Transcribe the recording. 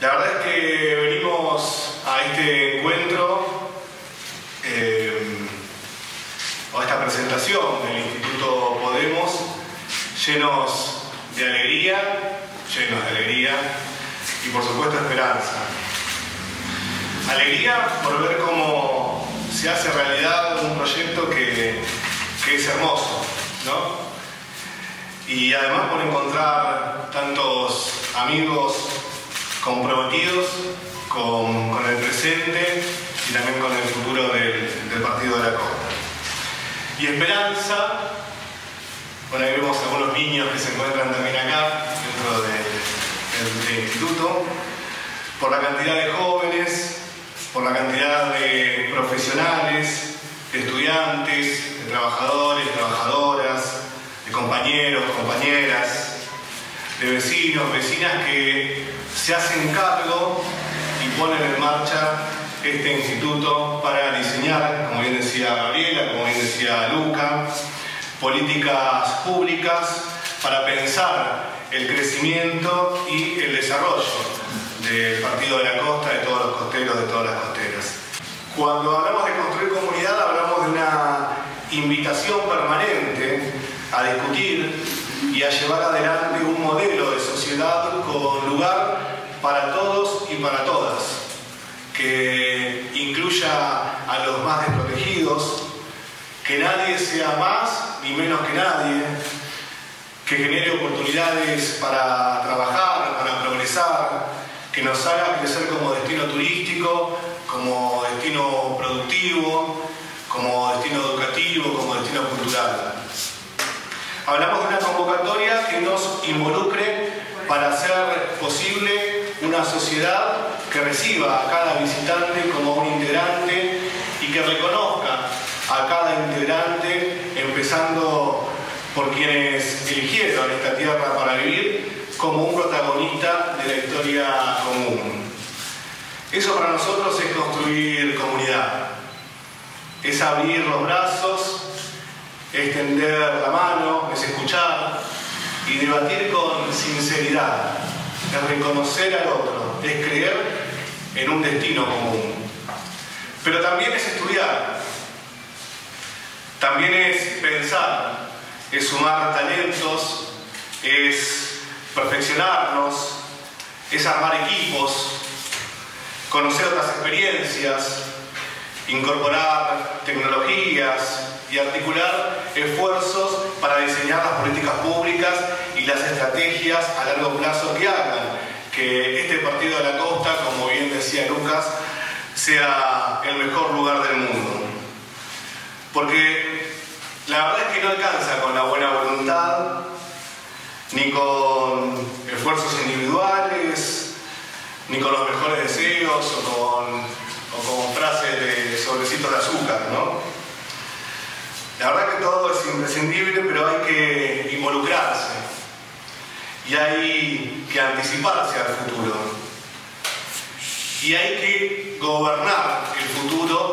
La verdad es que venimos a este encuentro, eh, a esta presentación del Instituto Podemos, llenos de alegría, llenos de alegría y por supuesto esperanza. Alegría por ver cómo se hace realidad un proyecto que, que es hermoso, ¿no? Y además por encontrar tantos amigos comprometidos con, el presente y también con el futuro del, Partido de la Costa. Y esperanza, bueno, ahí vemos algunos niños que se encuentran también acá, dentro del instituto, por la cantidad de jóvenes, por la cantidad de profesionales, de estudiantes, de trabajadores, trabajadoras, de compañeros, compañeras, de vecinos, vecinas que se hacen cargo y ponen en marcha este instituto para diseñar, como bien decía Gabriela, como bien decía Luca, políticas públicas para pensar el crecimiento y el desarrollo del Partido de la Costa, de todos los costeros, de todas las costeras. Cuando hablamos de construir comunidad, hablamos de una invitación permanente a discutir y a llevar adelante un modelo de sociedad con lugar para todos y para todas, que incluya a los más desprotegidos, que nadie sea más ni menos que nadie, que genere oportunidades para trabajar, para progresar, que nos haga crecer como destino turístico, como destino productivo, como destino educativo, como destino cultural. Hablamos de una convocatoria que nos involucre para hacer posible una sociedad que reciba a cada visitante como un integrante y que reconozca a cada integrante, empezando por quienes eligieron esta tierra para vivir, como un protagonista de la historia común. Eso para nosotros es construir comunidad, es abrir los brazos, es tender la mano, es escuchar y debatir con sinceridad, es reconocer al otro, es creer en un destino común. Pero también es estudiar, también es pensar, es sumar talentos, es perfeccionarnos, es armar equipos, conocer otras experiencias, incorporar tecnologías y articular esfuerzos para diseñar las políticas públicas y las estrategias a largo plazo que hagan que este partido de la costa, como bien decía Lucas, sea el mejor lugar del mundo. Porque la verdad es que no alcanza con la buena voluntad, ni con esfuerzos individuales, ni con los mejores deseos o con, frases de sobrecitos de azúcar, ¿no? La verdad que todo es imprescindible, pero hay que involucrarse y hay que anticiparse al futuro. Y hay que gobernar el futuro